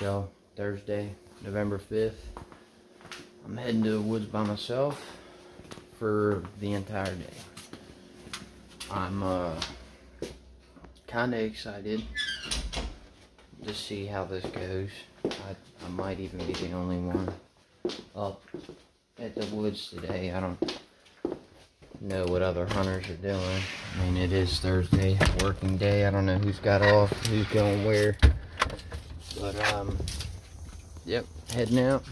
Y'all, Thursday, November 5th. I'm heading to the woods by myself for the entire day. I'm uh, kind of excited to see how this goes. I, I might even be the only one up at the woods today. I don't know what other hunters are doing. I mean, it is Thursday, working day. I don't know who's got off, who's going where. But, um, yep, heading out.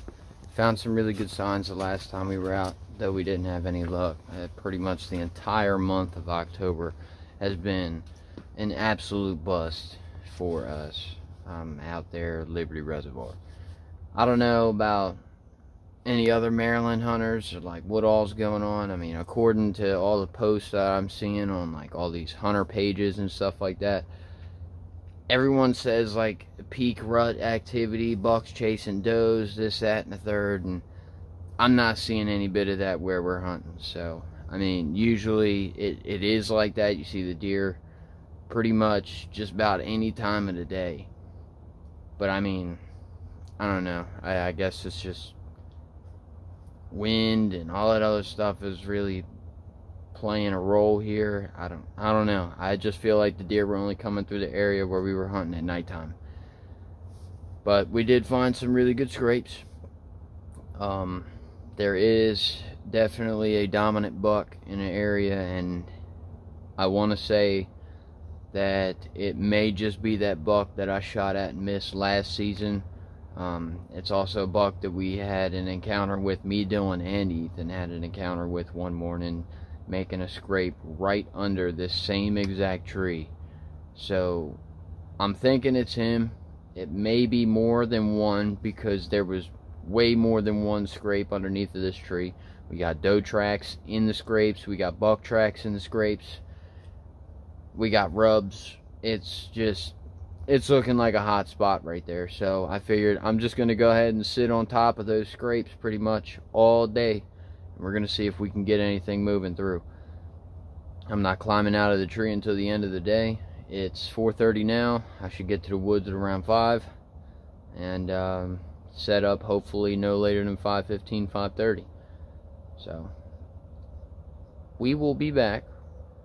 Found some really good signs the last time we were out, though we didn't have any luck. Uh, pretty much the entire month of October has been an absolute bust for us um, out there Liberty Reservoir. I don't know about any other Maryland hunters or like what all's going on. I mean, according to all the posts that I'm seeing on like all these hunter pages and stuff like that, everyone says like peak rut activity, bucks chasing does, this, that, and the third, and I'm not seeing any bit of that where we're hunting. So, I mean, usually it, it is like that. You see the deer pretty much just about any time of the day. But I mean, I don't know. I, I guess it's just wind and all that other stuff is really playing a role here. I don't I don't know. I just feel like the deer were only coming through the area where we were hunting at nighttime. But we did find some really good scrapes. Um, there is definitely a dominant buck in an area and I want to say that it may just be that buck that I shot at and missed last season. Um, it's also a buck that we had an encounter with me, Dylan, and Ethan had an encounter with one morning making a scrape right under this same exact tree. So I'm thinking it's him. It may be more than one because there was way more than one scrape underneath of this tree. We got doe tracks in the scrapes. We got buck tracks in the scrapes. We got rubs. It's just, it's looking like a hot spot right there. So I figured I'm just going to go ahead and sit on top of those scrapes pretty much all day. We're going to see if we can get anything moving through. I'm not climbing out of the tree until the end of the day. It's 4.30 now. I should get to the woods at around 5. And um, set up hopefully no later than 5.15, 5.30. So, we will be back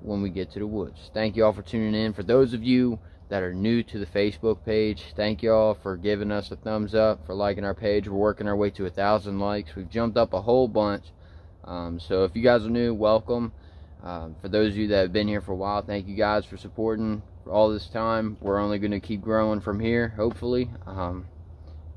when we get to the woods. Thank you all for tuning in. For those of you that are new to the Facebook page, thank you all for giving us a thumbs up, for liking our page. We're working our way to a thousand likes. We've jumped up a whole bunch. Um, so if you guys are new, welcome. Um, for those of you that have been here for a while, thank you guys for supporting for all this time. We're only going to keep growing from here, hopefully. Um,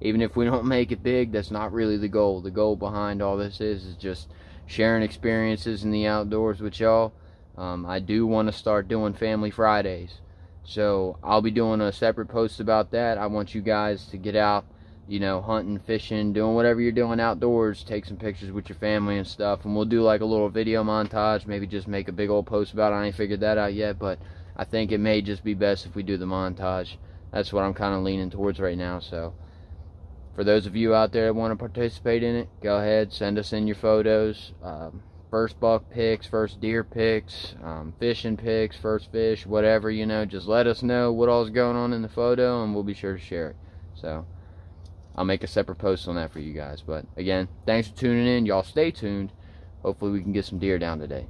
even if we don't make it big, that's not really the goal. The goal behind all this is, is just sharing experiences in the outdoors with y'all. Um, I do want to start doing Family Fridays. So I'll be doing a separate post about that. I want you guys to get out you know, hunting, fishing, doing whatever you're doing outdoors, take some pictures with your family and stuff. And we'll do like a little video montage, maybe just make a big old post about it. I ain't figured that out yet, but I think it may just be best if we do the montage. That's what I'm kind of leaning towards right now. So, for those of you out there that want to participate in it, go ahead, send us in your photos. Um, first buck pics, first deer pics, um, fishing pics, first fish, whatever, you know, just let us know what all's going on in the photo and we'll be sure to share it. So, I'll make a separate post on that for you guys. But again, thanks for tuning in. Y'all stay tuned. Hopefully we can get some deer down today.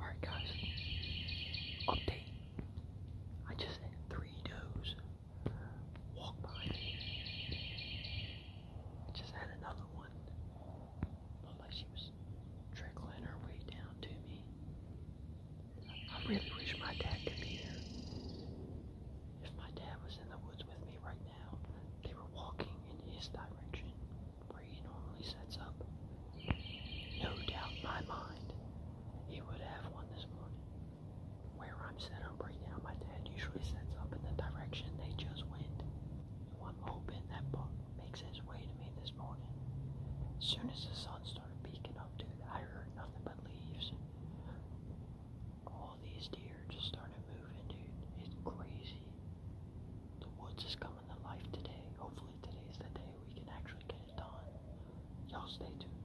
Alright guys. Update. I just had three does walk by me. I just had another one. Looked like she was trickling her way down to me. I really wish my dad could be there. If my dad was in the woods with me right now, they were walking direction where he normally sets up. No doubt in my mind, he would have one this morning. Where I'm set up right now, my dad usually sets up in the direction they just went. So I'm hoping that buck makes his way to me this morning. As soon as the sun started peeking up, dude, I heard nothing but leaves. All these deer just started moving, dude. It's crazy. The woods is coming to life today. Hopefully today's the day we can actually get it done. Y'all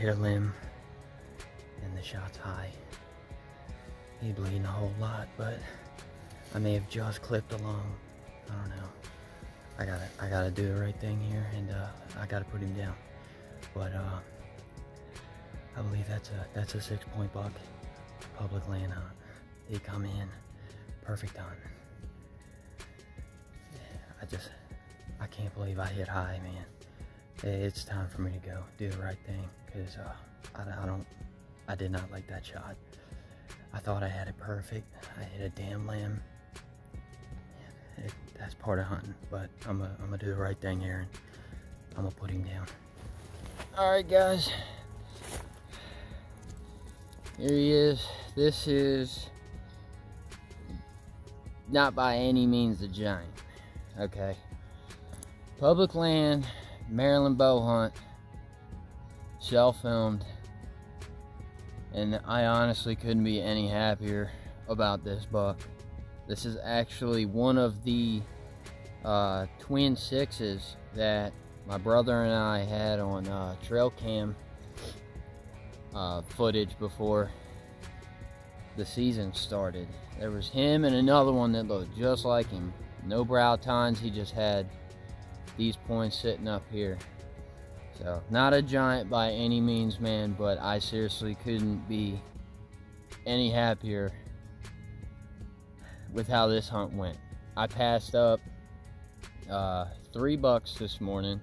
hit a limb and the shot's high. He bleeding a whole lot, but I may have just clipped along. I don't know. I gotta, I gotta do the right thing here, and uh, I gotta put him down. But uh, I believe that's a that's a six point buck, public land hunt. He come in, perfect hunt. I just, I can't believe I hit high, man. It's time for me to go do the right thing, cause uh, I, I don't, I did not like that shot. I thought I had it perfect. I hit a damn limb. It, that's part of hunting, but I'm gonna I'm do the right thing here, and I'm gonna put him down. All right, guys. Here he is. This is not by any means a giant. Okay. Public land, Maryland bow hunt, self filmed, and I honestly couldn't be any happier about this buck. This is actually one of the uh, twin sixes that my brother and I had on uh, trail cam uh, footage before the season started. There was him and another one that looked just like him. No brow tines, he just had these points sitting up here. So, not a giant by any means, man, but I seriously couldn't be any happier with how this hunt went. I passed up uh, three bucks this morning.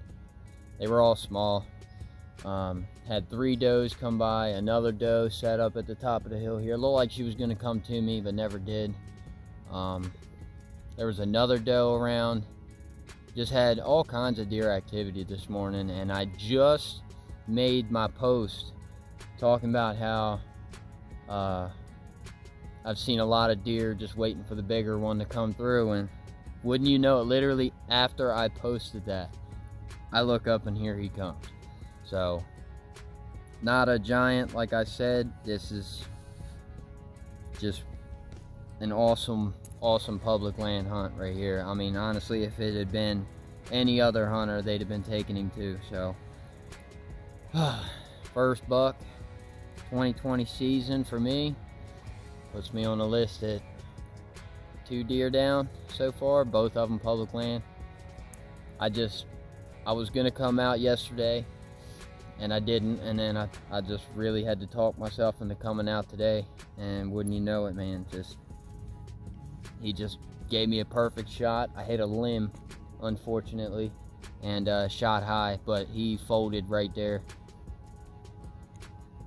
They were all small. Um, had three does come by, another doe set up at the top of the hill here. Looked like she was going to come to me, but never did. Um, there was another doe around just had all kinds of deer activity this morning and I just made my post talking about how uh, I've seen a lot of deer just waiting for the bigger one to come through and wouldn't you know it literally after I posted that I look up and here he comes. So not a giant like I said this is just an awesome awesome public land hunt right here. I mean, honestly, if it had been any other hunter, they'd have been taking him too. So, first buck, 2020 season for me, puts me on the list at two deer down so far, both of them public land. I just, I was gonna come out yesterday and I didn't and then I, I just really had to talk myself into coming out today and wouldn't you know it man just he just gave me a perfect shot. I hit a limb, unfortunately, and uh, shot high, but he folded right there.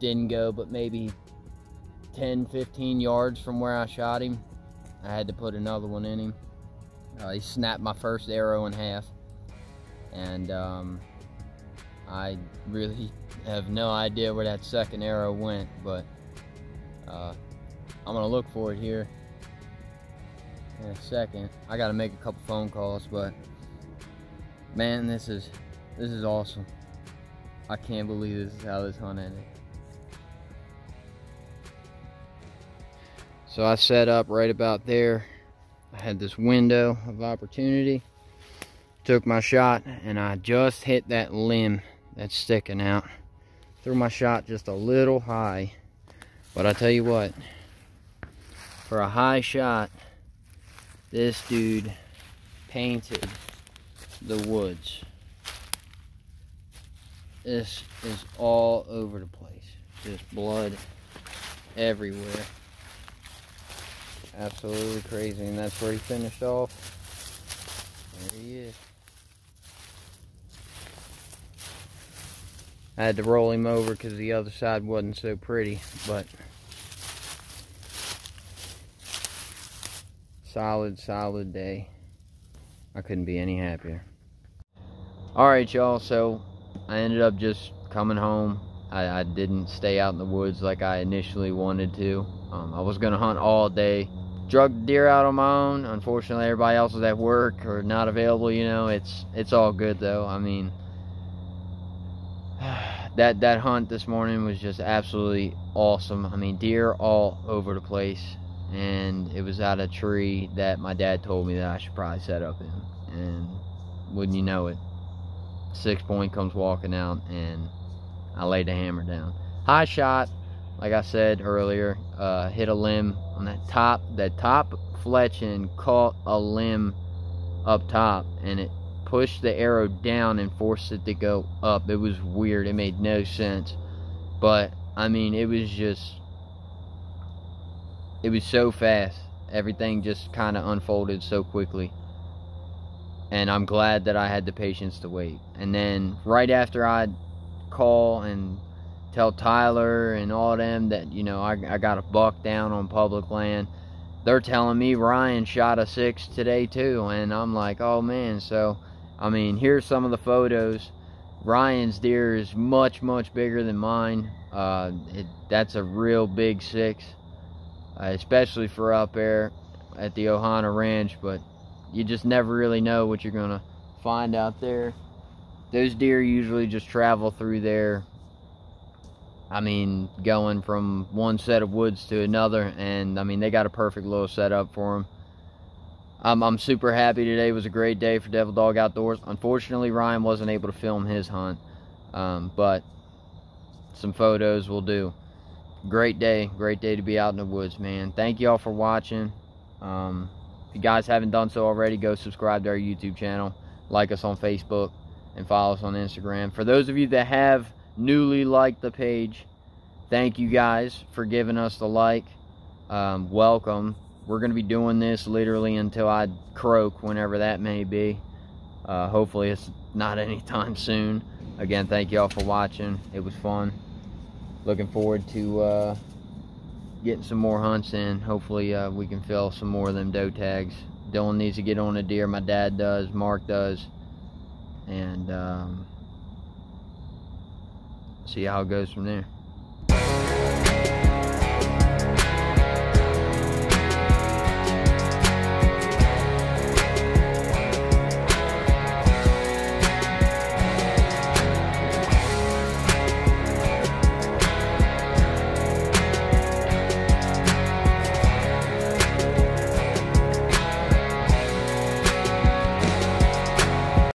Didn't go, but maybe 10, 15 yards from where I shot him. I had to put another one in him. Uh, he snapped my first arrow in half. And um, I really have no idea where that second arrow went, but uh, I'm to look for it here in a second. I got to make a couple phone calls, but man, this is this is awesome. I can't believe this is how this hunt ended. So I set up right about there. I had this window of opportunity. Took my shot and I just hit that limb that's sticking out. Threw my shot just a little high. But I tell you what, for a high shot, this dude painted the woods. This is all over the place. Just blood everywhere. Absolutely crazy. And that's where he finished off. There he is. I had to roll him over because the other side wasn't so pretty, but solid, solid day. I couldn't be any happier. Alright, y'all, so I ended up just coming home. I, I, didn't stay out in the woods like I initially wanted to. Um, I was going to hunt all day. Drug deer out on my own. Unfortunately, everybody else was at work or not available, you know. It's it's all good, though. I mean, that, that hunt this morning was just absolutely awesome. I mean, deer all over the place and it was at a tree that my dad told me that I should probably set up in. And wouldn't you know it, six point comes walking out, and I laid the hammer down. High shot, like I said earlier, uh, hit a limb on that top, that top fletching caught a limb up top and it pushed the arrow down and forced it to go up. It was weird. It made no sense. But, I mean, it was just, it was so fast. Everything just kind of unfolded so quickly. And I'm glad that I had the patience to wait. And then right after I'd call and tell Tyler and all them that, you know, I, I got a buck down on public land, they're telling me Ryan shot a six today too. And I'm like, oh man. So, I mean, here's some of the photos. Ryan's deer is much, much bigger than mine. Uh, it, that's a real big six especially for up there at the Ohana Ranch, but you just never really know what you're to find out there. Those deer usually just travel through there. I mean, going from one set of woods to another, and I mean, they got a perfect little setup for them. I'm, I'm super happy today was a great day for Devil Dog Outdoors. Unfortunately, Ryan wasn't able to film his hunt, um, but some photos will do great day. Great day to be out in the woods man. Thank you all for watching. Um, if you guys haven't done so already go subscribe to our youtube channel. Like us on facebook and follow us on instagram. For those of you that have newly liked the page thank you guys for giving us the like. Um, welcome. We're going to be doing this literally until i croak whenever that may be. Uh, hopefully it's not anytime soon. Again thank you all for watching. It was fun looking forward to uh, getting some more hunts in. Hopefully uh, we can fill some more of them doe tags. Dylan needs to get on a deer. My dad does. Mark does. And um, see how it goes from there.